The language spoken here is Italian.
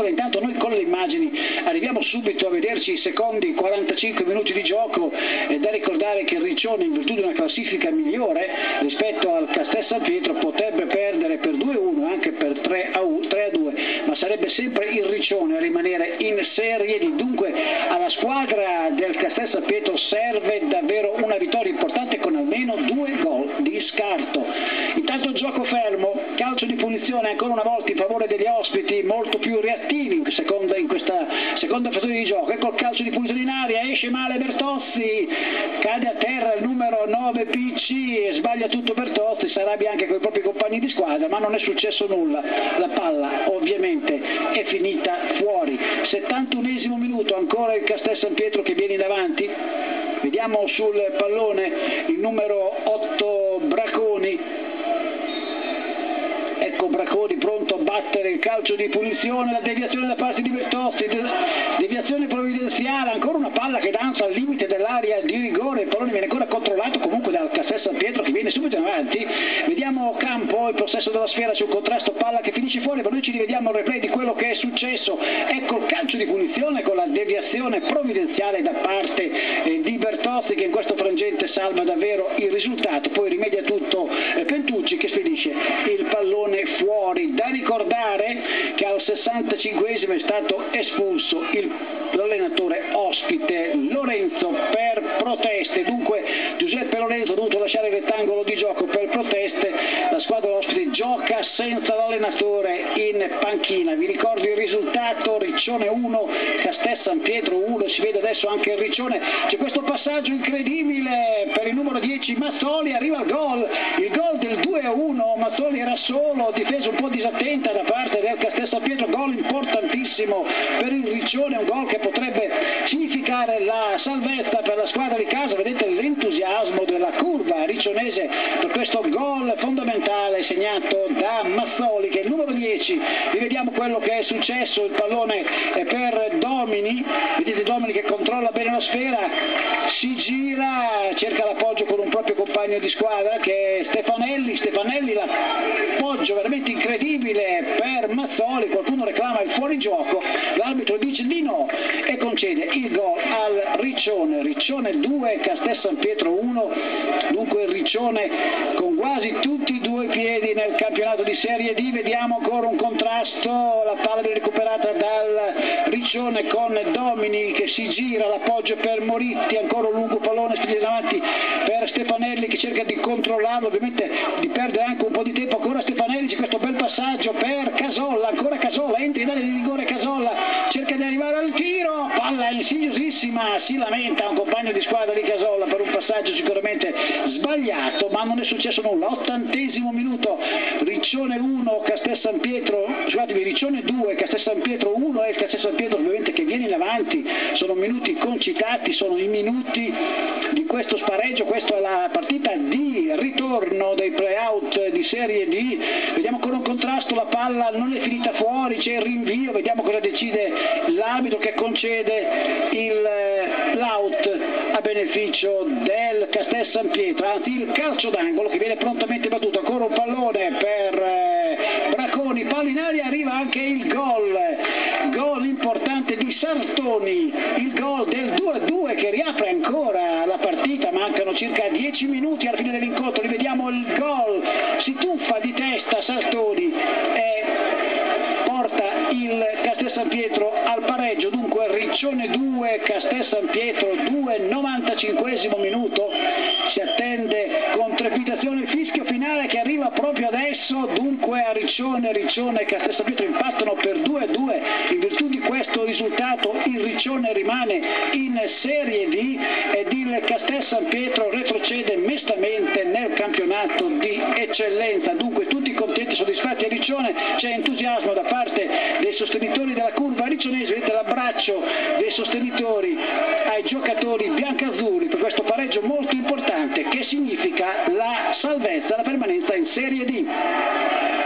singola, intanto noi con le immagini arriviamo subito a vederci i secondi 45 minuti di gioco, è da ricordare che il Riccione in virtù di una classifica migliore rispetto al Castel San Pietro potrebbe perdere per 2-1 anche per 3-2, ma sarebbe sempre il Riccione a rimanere in Serie D, dunque alla squadra del Castel San Pietro serve davvero punizione ancora una volta in favore degli ospiti molto più reattivi in, seconda, in questa seconda fase di gioco. Ecco il calcio di punizione in aria, esce male Bertozzi, cade a terra il numero 9 PC e sbaglia tutto Bertozzi, si arrabbia anche con i propri compagni di squadra, ma non è successo nulla. La palla ovviamente è finita fuori. 71 minuto, ancora il Castel San Pietro che viene davanti. Vediamo sul pallone il numero 8 battere il calcio di punizione, la deviazione da parte di Bertozzi, deviazione provvidenziale, ancora una palla che danza al limite dell'area di rigore, il pallone viene ancora controllato comunque dal Castel Viene subito in avanti, vediamo Campo, il possesso della sfera sul contrasto, palla che finisce fuori, ma noi ci rivediamo il replay di quello che è successo, ecco il calcio di punizione con la deviazione provvidenziale da parte eh, di Bertozzi che in questo frangente salva davvero il risultato, poi rimedia tutto eh, Pentucci che spedisce il pallone fuori. Da ricordare che al 65 è stato espulso l'allenatore ospite Lorenzo per proteste. Dunque Giuseppe Lorenzo ha dovuto lasciare il rettangolo di gioco per proteste. La squadra ospite gioca senza l'allenatore in panchina. Vi ricordo il risultato Riccione 1, Castel San Pietro 1. Si vede adesso anche il Riccione. C'è questo passaggio incredibile per il numero 10 Mazzoli. Arriva il gol. Il gol del 2 1. Mazzoli era solo difesa un po' disattenta da parte del Castel San Pietro, gol importantissimo per il Riccione, un gol che potrebbe significare la salvezza per la squadra di casa, vedete curva riccionese per questo gol fondamentale segnato da Mazzoli che è il numero 10, rivediamo quello che è successo, il pallone è per Domini, vedete Domini che controlla bene la sfera, si gira, cerca l'appoggio con un proprio compagno di squadra che è Stefanelli, Stefanelli l'appoggio veramente incredibile per Mazzoli, qualcuno reclama il fuorigioco, l'arbitro dice di no e concede il gol al Riccione, Riccione 2, Castel San Pietro 1, dunque il Riccione con quasi tutti i due piedi nel campionato di Serie D, vediamo ancora un contrasto, la palla recuperata dal Riccione con Domini che si gira, l'appoggio per Moritti, ancora un lungo pallone spinto davanti per Stefanelli che cerca di controllarlo, ovviamente di perdere anche un po' di tempo, ancora Stefanelli Medici questo bel passaggio per Casolla, ancora Casolla, entra in area di rigore Casolla, cerca di arrivare al tiro, palla insidiosissima, si lamenta un compagno di squadra di Casolla per un passaggio sicuramente sbagliato, ma non è successo nulla, ottantesimo minuto, Riccione 1, Castel San Pietro, scusatemi, Riccione 2, Castel San Pietro 1 e Castel San Pietro ovviamente che viene in avanti, sono minuti concitati, sono i minuti di questo spareggio, questa è la partita di ritorno dei playout di Serie D, vediamo ancora un contrasto, la palla non è finita fuori, c'è il rinvio, vediamo cosa decide l'arbitro che concede l'out a beneficio del Castel San Pietro, anzi il calcio d'angolo che viene prontamente battuto, ancora un pallone per eh, Braconi, palla in aria, arriva anche il gol, gol importante di Sartoni, il gol del 2-2 che riapre ancora la partita, mancano circa 10 minuti alla fine dell'incontro, rivediamo il gol, si tuffa di testa Riccione 2, Castel San Pietro 2, 95 minuto, si attende con trepidazione il fischio finale che arriva proprio adesso, dunque a Riccione, Riccione e Castel San Pietro impattano per 2-2, in virtù di questo risultato il Riccione rimane in Serie D ed il Castel San Pietro retrocede mestamente nel campionato di eccellenza, dunque tutti contenti, soddisfatti a Riccione, c'è entusiasmo da parte dei sostenitori della curva riccionese, vedete l'abbraccio dei sostenitori ai giocatori biancazzurri per questo pareggio molto importante che significa la salvezza, la permanenza in Serie D.